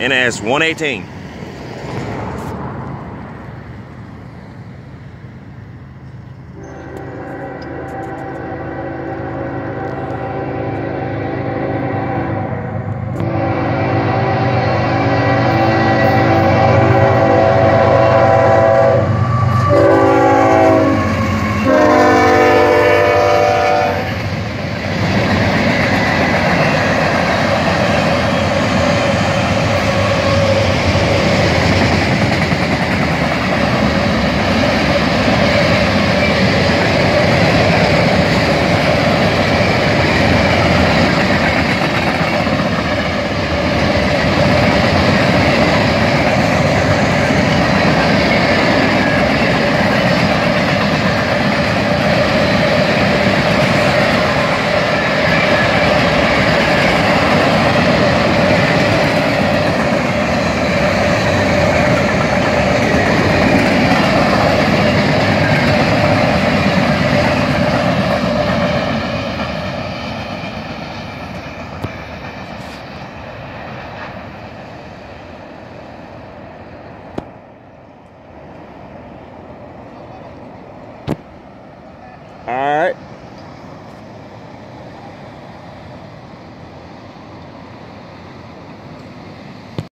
NS 118. All right.